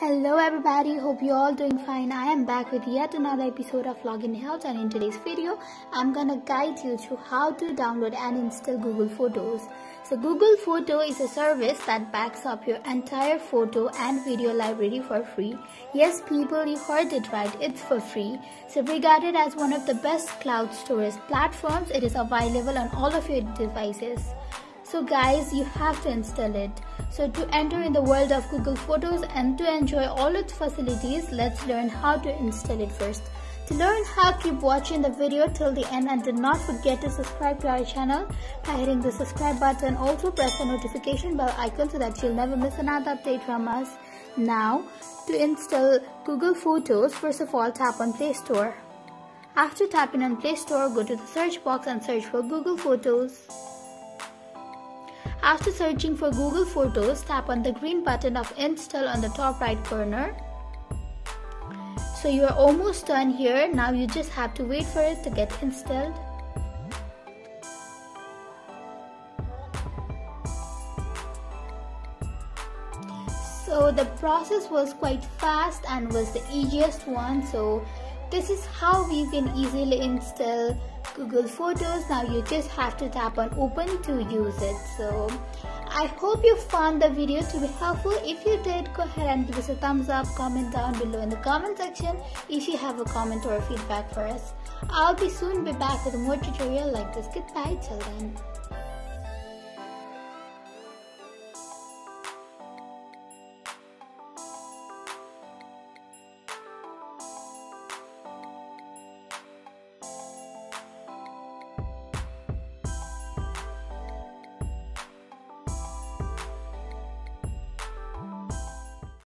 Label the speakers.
Speaker 1: Hello everybody, hope you're all doing fine. I am back with yet another episode of Login Helps and in today's video, I'm gonna guide you through how to download and install Google Photos. So Google Photo is a service that backs up your entire photo and video library for free. Yes people, you heard it right, it's for free. So regarded as one of the best cloud storage platforms, it is available on all of your devices. So guys, you have to install it. So to enter in the world of Google Photos and to enjoy all its facilities, let's learn how to install it first. To learn how, keep watching the video till the end and do not forget to subscribe to our channel by hitting the subscribe button. Also press the notification bell icon so that you'll never miss another update from us. Now, to install Google Photos, first of all tap on Play Store. After tapping on Play Store, go to the search box and search for Google Photos. After searching for Google Photos, tap on the green button of install on the top right corner. So you are almost done here. Now you just have to wait for it to get installed. So the process was quite fast and was the easiest one. So this is how you can easily install Google Photos. Now you just have to tap on open to use it. So I hope you found the video to be helpful. If you did, go ahead and give us a thumbs up, comment down below in the comment section if you have a comment or feedback for us. I'll be soon be back with more tutorial like this. Goodbye till then.